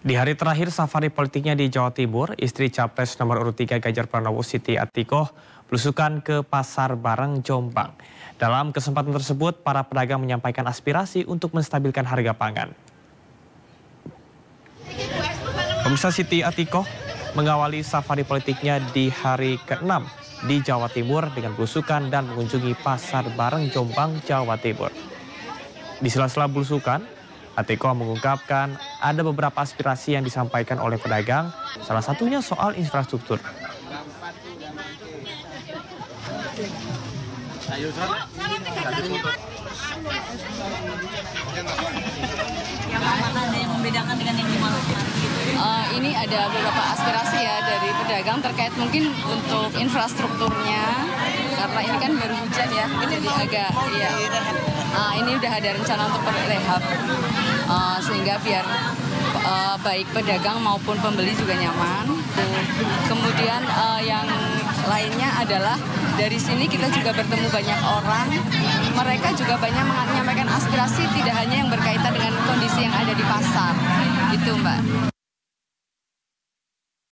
Di hari terakhir safari politiknya di Jawa Timur, istri Capres nomor urut 3 Ganjar Pranowo Siti Atikoh belusukan ke Pasar Bareng Jombang. Dalam kesempatan tersebut, para pedagang menyampaikan aspirasi untuk menstabilkan harga pangan. Pemirsa Siti Atikoh mengawali safari politiknya di hari ke-6 di Jawa Timur dengan belusukan dan mengunjungi Pasar Bareng Jombang, Jawa Timur. Di sela-sela belusukan, Atiko mengungkapkan ada beberapa aspirasi yang disampaikan oleh pedagang, salah satunya soal infrastruktur. Uh, ini ada beberapa aspirasi ya dari pedagang terkait mungkin untuk infrastrukturnya karena ini kan baru hujan ya jadi agak ya uh, ini udah ada rencana untuk rehab uh, sehingga biar uh, baik pedagang maupun pembeli juga nyaman. Kemudian uh, yang lainnya adalah dari sini kita juga bertemu banyak orang. Mereka juga banyak menyampaikan aspirasi tidak hanya yang berkaitan dengan kondisi yang ada di pasar. Gitu, Mbak.